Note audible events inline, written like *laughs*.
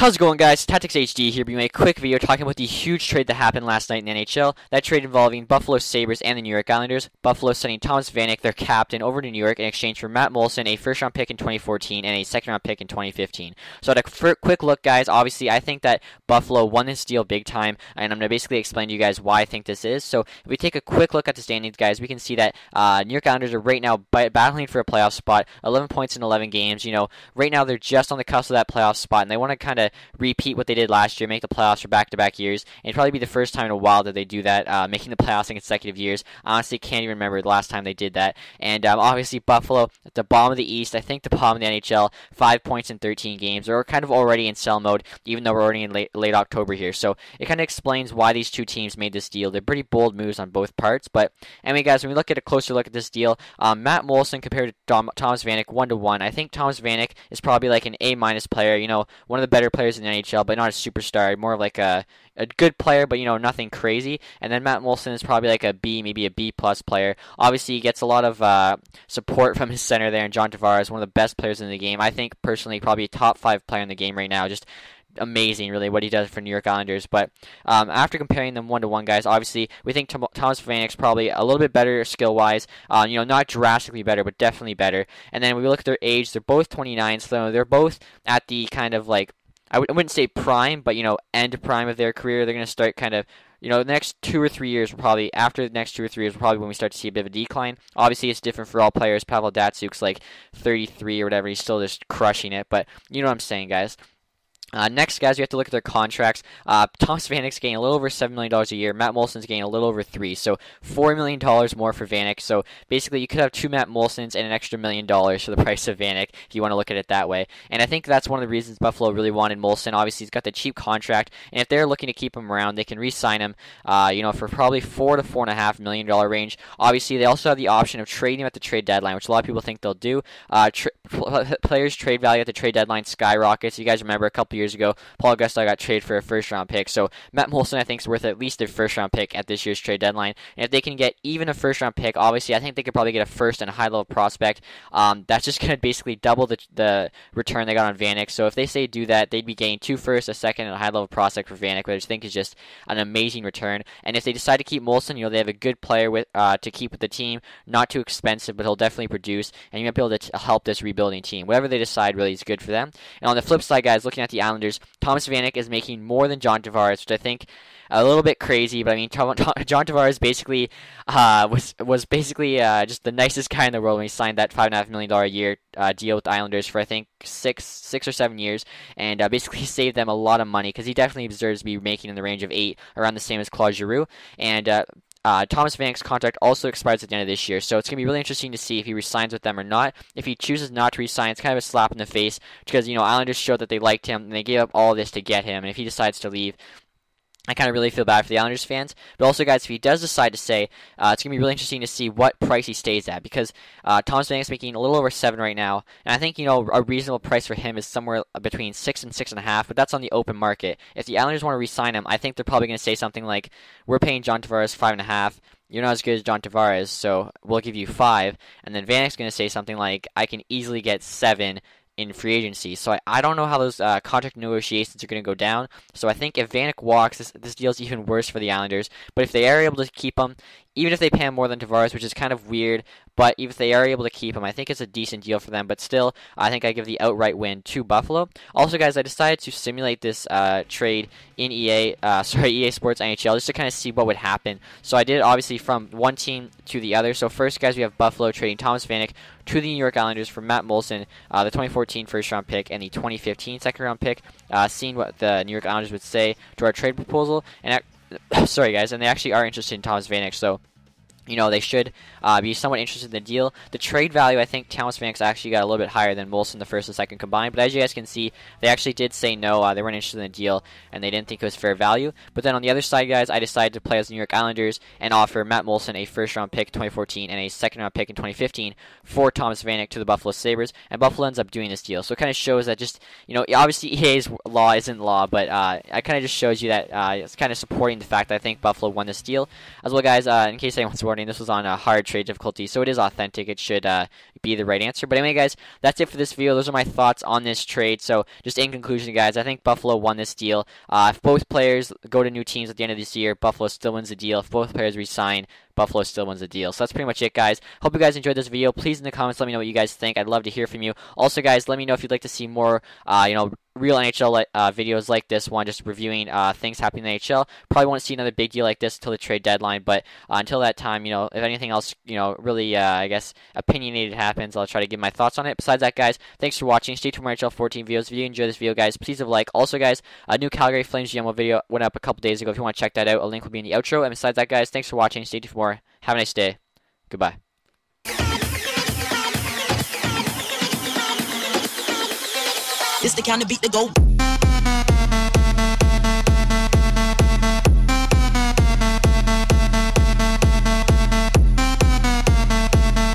How's it going guys? TacTix HD here bringing a quick video talking about the huge trade that happened last night in the NHL. That trade involving Buffalo Sabres and the New York Islanders. Buffalo sending Thomas Vanek, their captain, over to New York in exchange for Matt Moulson, a first round pick in 2014 and a second round pick in 2015. So at a quick look guys, obviously I think that Buffalo won this deal big time and I'm going to basically explain to you guys why I think this is. So if we take a quick look at the standings guys, we can see that uh, New York Islanders are right now battling for a playoff spot, 11 points in 11 games. You know, right now they're just on the cusp of that playoff spot and they want to kind of repeat what they did last year, make the playoffs for back-to-back years, and probably be the first time in a while that they do that, uh, making the playoffs in consecutive years. Honestly, can't even remember the last time they did that. And um, obviously, Buffalo at the bottom of the East, I think the bottom of the NHL, five points in 13 games. They're kind of already in sell mode, even though we're already in late, late October here. So it kind of explains why these two teams made this deal. They're pretty bold moves on both parts. But anyway, guys, when we look at a closer look at this deal, um, Matt Moulson compared to Thomas Vanek one to one. I think Thomas Vanek is probably like an A minus player. You know, one of the better players in the NHL, but not a superstar. More of like a a good player, but you know nothing crazy. And then Matt Moulson is probably like a B, maybe a B plus player. Obviously, he gets a lot of uh, support *laughs* from his center there, and John Tavares, one of the best players in the game. I think personally, probably a top five player in the game right now. Just amazing, really, what he does for New York Islanders. But um, after comparing them one to one, guys, obviously we think Tom- Thomas Vanek's probably a little bit better skill wise. Uh, you know, not drastically better, but definitely better. And then we look at their age, they're both 29, so they're both at the kind of like I w- I wouldn't say prime, but you know, end prime of their career. They're going to start kind of, you know, the next two or three years, probably after the next two or three years, probably when we start to see a bit of a decline. Obviously, it's different for all players. Pavel Datsyuk's like 33 or whatever. He's still just crushing it, but you know what I'm saying, guys. Uh, next, guys, we have to look at their contracts. Uh, Thomas Vanek's getting a little over $7 million a year. Matt Moulson's getting a little over 3 So $4 million more for Vanek. So basically, you could have two Matt Moulsons and an extra million dollars for the *laughs* price of Vanek, if you want to look at it that way. And I think that's one of the reasons Buffalo really wanted Moulson. Obviously, he's got the cheap contract. And if they're looking to keep him around, they can re sign him, uh, you know, for probably 4 to $4.5 million range. Obviously, they also have the option of trading him at the trade deadline, which a lot of people think they'll do. Uh, tra- *laughs* players' trade value at the trade deadline skyrockets. You guys remember a couple years ago, Paul Gaustad got traded for a first round pick. So Matt Moulson, I think, is worth at least a first round pick at this year's trade deadline. And if they can get even a first round pick, obviously, I think they could probably get a first and a high level prospect. Um, that's just *laughs* going to basically double the, the return they got on Vanek. So if they say do that, they'd be getting two first, a second, and a high level prospect for Vanek, which I think is just an amazing return. And if they decide to keep Moulson, you know, they have a good player with uh, to keep with the team, not too expensive, but he'll definitely produce, and you might be able to help this rebuilding team. Whatever they decide really is good for them. And on the flip side, guys, looking at the Islanders, Thomas Vanek is making more than John Tavares, which I think a little bit crazy. But I mean, *laughs* John Tavares basically uh, was was basically uh, just the nicest guy in the world when he signed that five and a half million dollar a year uh, deal with the Islanders for I think six six or seven years, and uh, basically *laughs* saved them a lot of money because he definitely deserves to be making in the range of eight, around the same as Claude Giroux, and uh, Thomas Vanek's contract also expires at the end of this year, so it's going to be really interesting to see if he resigns with them or not. If he chooses not to resign, it's kind of a slap in the face because, you know, Islanders showed that they liked him and they gave up all this to get him, and if he decides to leave, I kind of really feel bad for the Islanders fans. But also, guys, if he does decide to stay, uh, it's going to be really interesting to see what price he stays at because uh, Thomas Vanek's making a little over seven right now, and I think you know a reasonable price for him is somewhere between six and six and a half. But that's on the open market. If the Islanders want to re-sign him, I think they're probably going to say something like, "We're paying John Tavares five and a half. You're not as good as John Tavares, so we'll give you five. And then Vanek's going to say something like, "I can easily get seven in free agency. So I, I don't know how those uh, contract negotiations are going to go down. So I think if Vanek walks, this, this deal's even worse for the Islanders. But if they are able to keep him, even if they pay him more than Tavares, which is kind of weird, but even if they are able to keep him, I think it's a decent deal for them. But still, I think I give the outright win to Buffalo. Also, guys, I decided to simulate this uh, trade in EA, uh, *laughs* sorry, EA Sports NHL, just to kind of see what would happen. So I did obviously from one team to the other. So first, guys, we have Buffalo trading Thomas Vanek to the New York Islanders for Matt Moulson, uh, the 2014 first round pick and the 2015 second round pick. Uh, seeing what the New York Islanders would say to our trade proposal, and *coughs* sorry guys, and they actually are interested in Thomas Vanek, so you know, they should uh, be somewhat interested in the deal. The trade value, I think Thomas Vanek's actually got a little bit higher than Moulson the first and second combined. But as you guys can see, they actually did say no. Uh, they weren't interested in the deal, and they didn't think it was fair value. But then on the other side, guys, I decided to play as New York Islanders and offer Matt Moulson a first-round pick in 2014 and a second-round pick in 2015 for Thomas Vanek to the Buffalo Sabres. And Buffalo ends up doing this deal. So it kind of shows that just, you know, obviously EA's law isn't law, but uh, it kind of just shows you that uh, it's kind of supporting the fact that I think Buffalo won this deal. As well, guys, uh, in case anyone's wondering, This was on a hard trade difficulty, so it is authentic. It should uh, be the right answer. But anyway, guys, that's it for this video. Those are my thoughts on this trade. So just in conclusion, guys, I think Buffalo won this deal. Uh, if both players go to new teams at the end of this year, Buffalo still wins the deal. If both players resign, Buffalo still wins the deal. So that's pretty much it, guys. Hope you guys enjoyed this video. Please in the comments let me know what you guys think. I'd love to hear from you. Also, guys, let me know if you'd like to see more, uh, you know, real NHL uh, videos like this one, just reviewing uh, things happening in the NHL. Probably won't see another big deal like this until the trade deadline, but uh, until that time, you know, if anything else, you know, really, uh, I guess, opinionated happens, I'll try to give my thoughts on it. Besides that, guys, thanks for watching. Stay tuned for more NHL 14 videos. If you enjoyed this video, guys, please leave a like. Also, guys, a new Calgary Flames GMO video went up a couple days ago. If you want to check that out, a link will be in the outro. And besides that, guys, thanks for watching. Stay tuned for more. Have a nice day. Goodbye. It's the kind of beat to go.